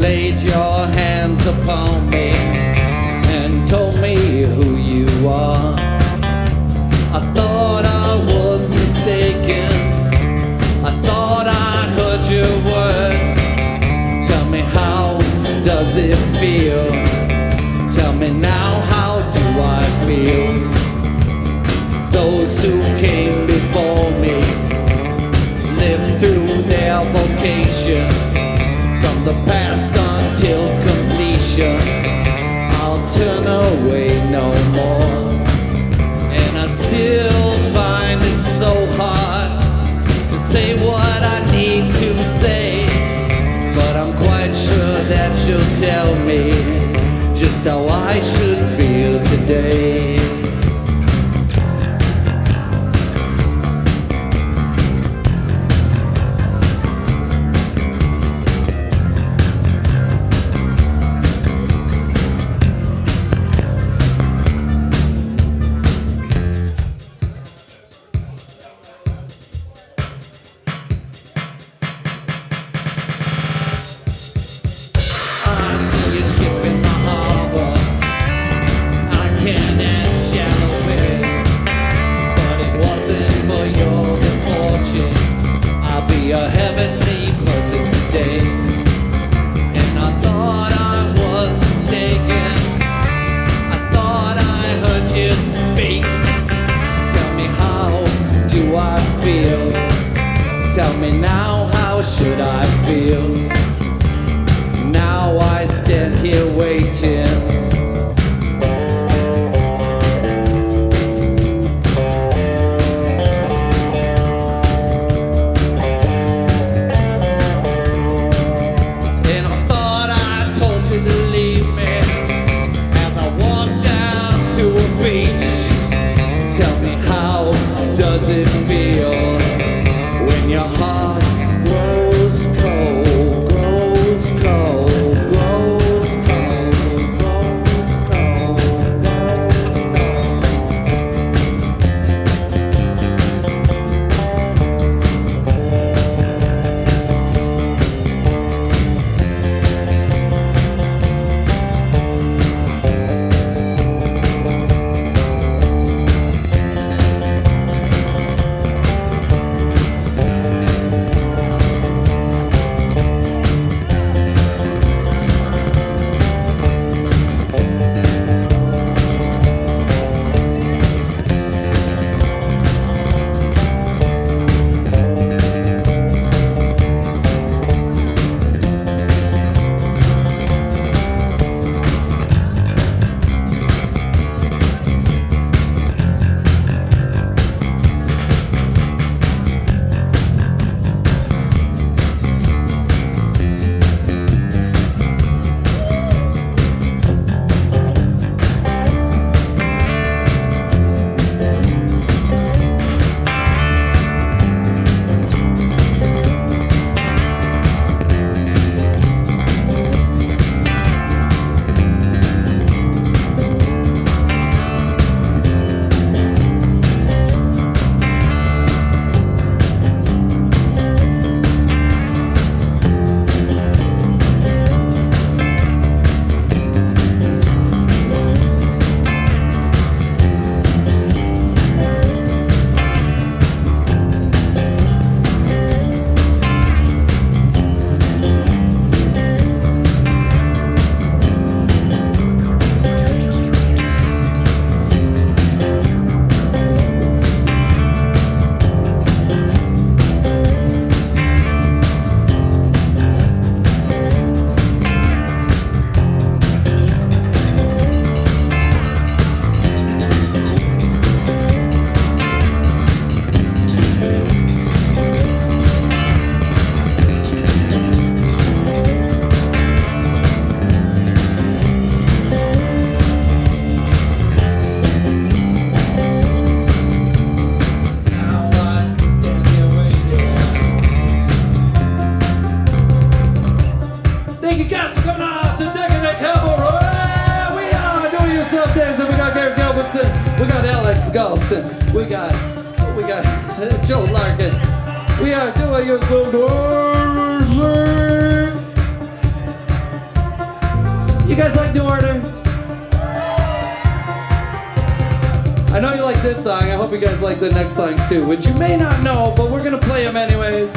laid your hands upon me and told me who you are, I thought I was mistaken. I thought I heard your words. Tell me how does it feel? Tell me now how do I feel? Those who came before me lived through their vocation from the past I'll turn away no more. And I still find it so hard to say what I need to say. But I'm quite sure that you'll tell me just how I should feel today. Dancing. We got Alex Galston. We got we got Joe Larkin. We are doing you some dancing. You guys like New Order? I know you like this song. I hope you guys like the next songs too, which you may not know, but we're gonna play them anyways.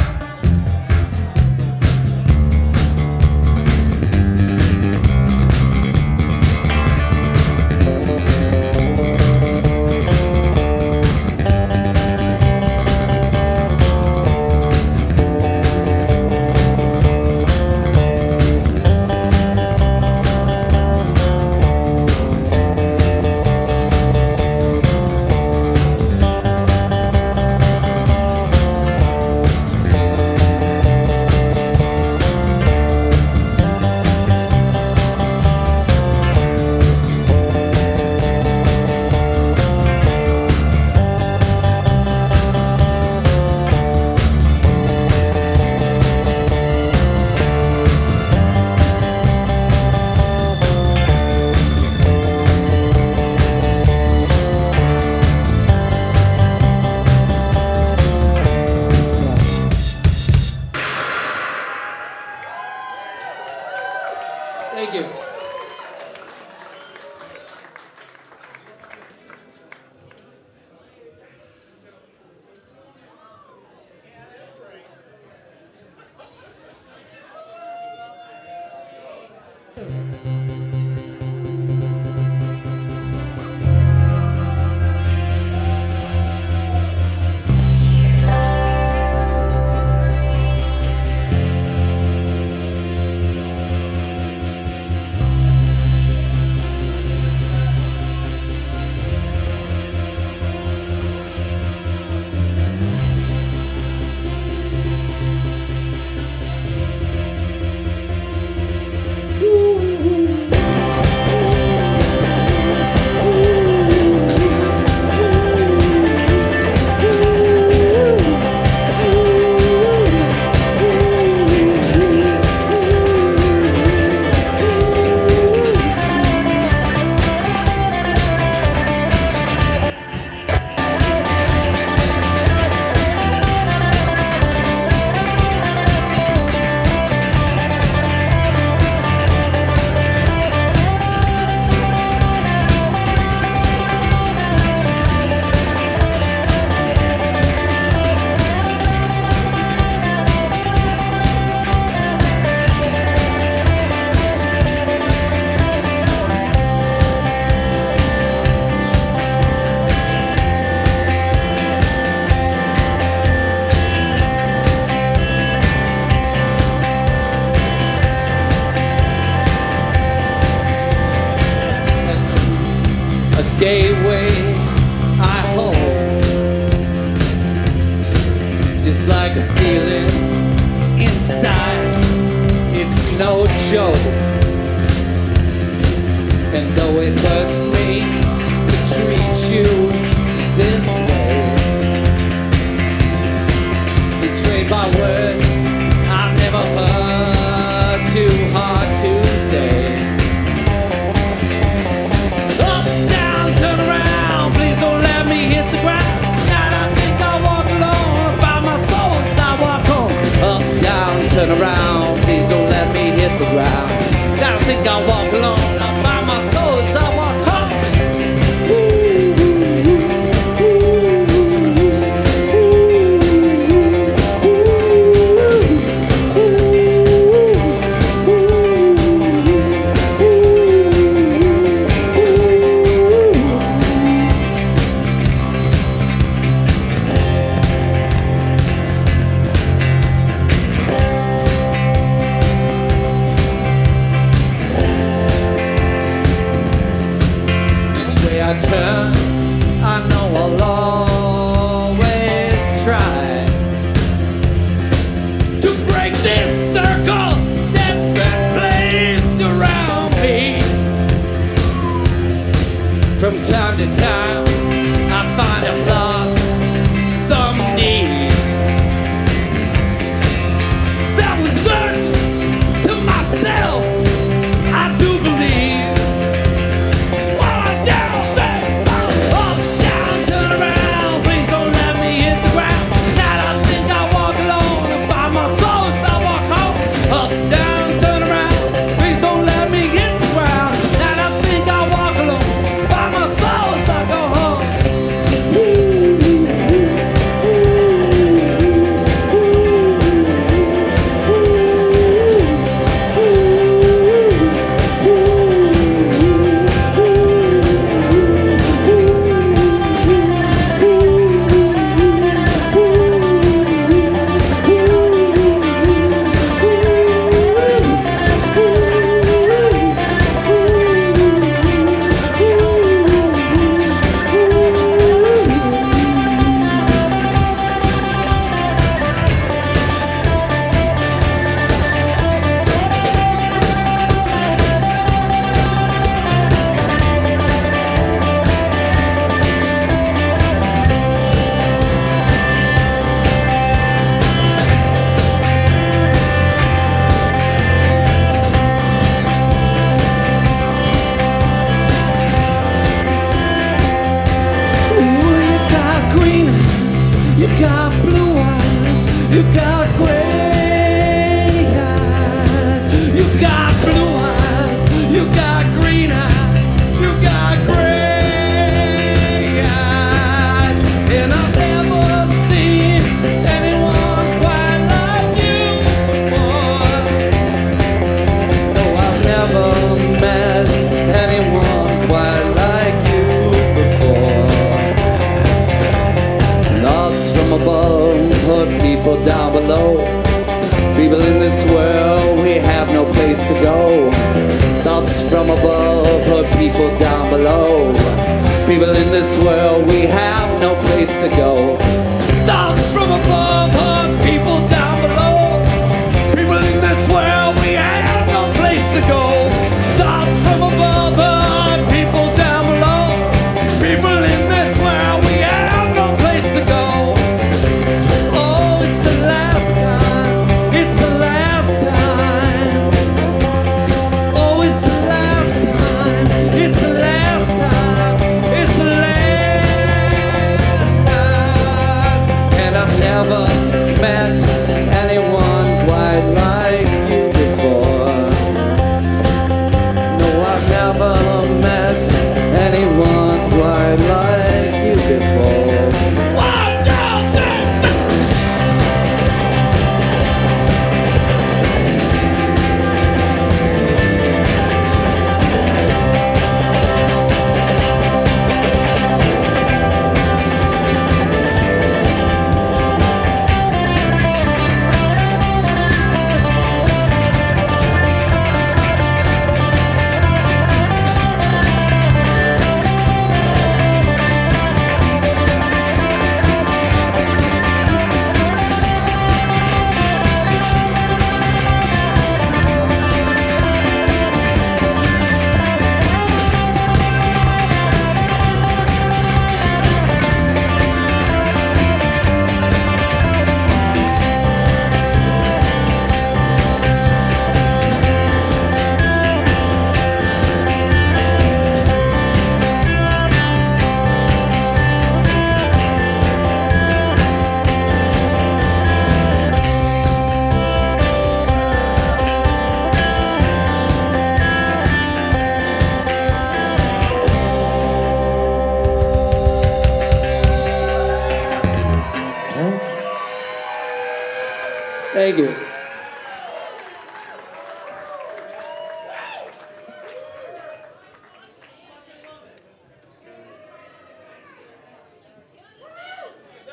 Gateway I hold Just like a feeling inside It's no joke. And though it hurts me to treat you around. Please don't let me hit the ground. I think I'll walk alone.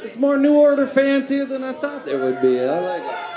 There's more New Order fans here than I thought there would be. I like it.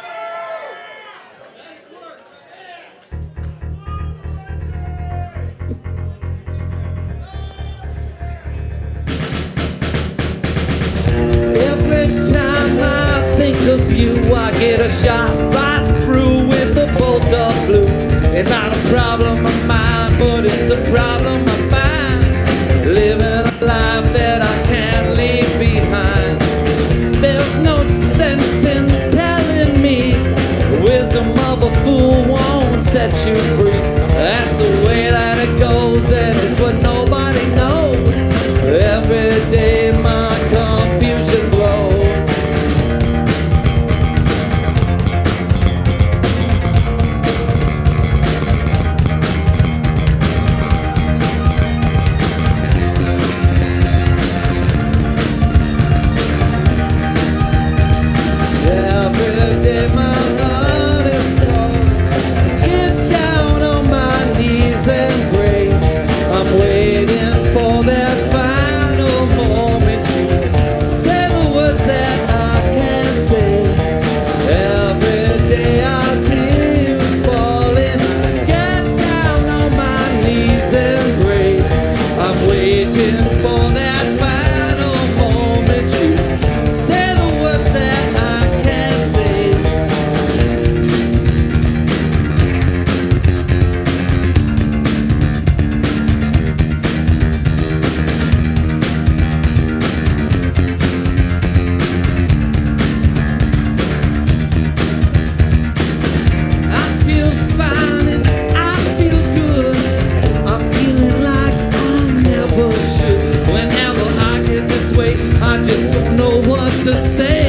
free. That's the way that it goes, and it's what no to say